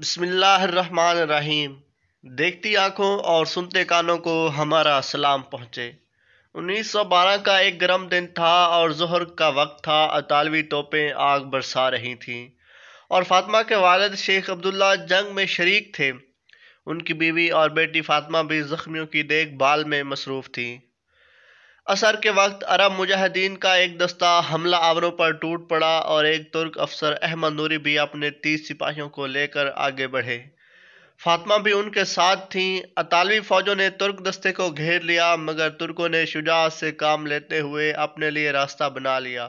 बिस्मिल्लाहिर्रहमानिर्रहीम। देखती आँखों और सुनते कानों को हमारा सलाम पहुँचे। 1912 का एक गर्म दिन था और जहर का वक्त था, अतालवी तोपें आग बरसा रही थीं। और फातिमा के वालिद शेख अब्दुल्ला जंग में शरीक थे। उनकी बीवी और बेटी फातिमा भी जख्मियों की देखभाल में मसरूफ़ थी। असर के वक्त अरब मुजाहिदीन का एक दस्ता हमला आवरों पर टूट पड़ा और एक तुर्क अफसर अहमद नूरी भी अपने तीस सिपाहियों को लेकर आगे बढ़े। फातिमा भी उनके साथ थीं। अतालवी फ़ौजों ने तुर्क दस्ते को घेर लिया, मगर तुर्कों ने शुजात से काम लेते हुए अपने लिए रास्ता बना लिया।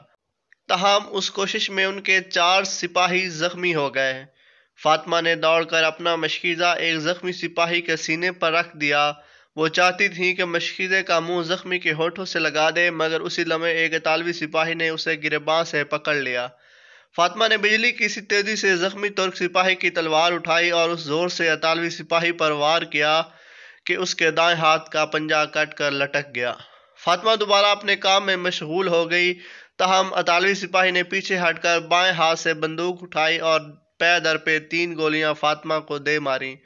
तहम उस कोशिश में उनके चार सिपाही ज़ख्मी हो गए। फातिमा ने दौड़कर अपना मशकीज़ा एक ज़ख्मी सिपाही के सीने पर रख दिया। वो चाहती थी कि मशकीज़े का मुँह जख्मी के होठों से लगा दे, मगर उसी लम्हे एक इतालवी सिपाही ने उसे गिरबां से पकड़ लिया। फातिमा ने बिजली की सी तेज़ी से जख्मी तुर्क सिपाही की तलवार उठाई और उस ज़ोर से अतालवी सिपाही पर वार किया कि उसके दाएँ हाथ का पंजा कट कर लटक गया। फातिमा दोबारा अपने काम में मशगूल हो गई। तहम अतालवी सिपाही ने पीछे हटकर बाएँ हाथ से बंदूक उठाई और पैदर पे तीन गोलियाँ फातिमा को दे मारी।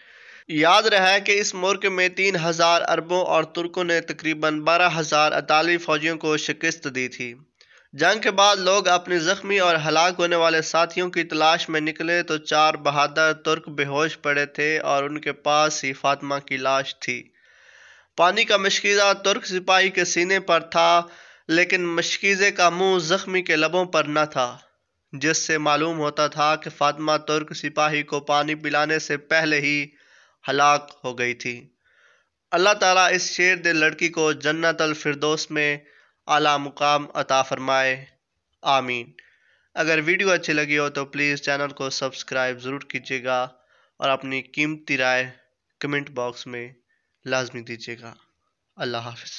याद रहा है कि इस मुल्क में तीन हज़ार अरबों और तुर्कों ने तकरीबन बारह हज़ार अताली फौजियों को शिकस्त दी थी। जंग के बाद लोग अपने जख्मी और हलाक होने वाले साथियों की तलाश में निकले तो चार बहादुर तुर्क बेहोश पड़े थे और उनके पास ही फातिमा की लाश थी। पानी का मशकीज़ा तुर्क सिपाही के सीने पर था, लेकिन मशकीज़े का मुँह जख्मी के लबों पर न था, जिससे मालूम होता था कि फातिमा तुर्क सिपाही को पानी पिलाने से पहले ही हलाक हो गई थी। अल्लाह ताला इस शेर दे लड़की को जन्नत अल फिरदोस में आला मुकाम अता फरमाए। आमीन। अगर वीडियो अच्छी लगी हो तो प्लीज़ चैनल को सब्सक्राइब ज़रूर कीजिएगा और अपनी कीमती राय कमेंट बॉक्स में लाजमी दीजिएगा। अल्लाह हाफिज़।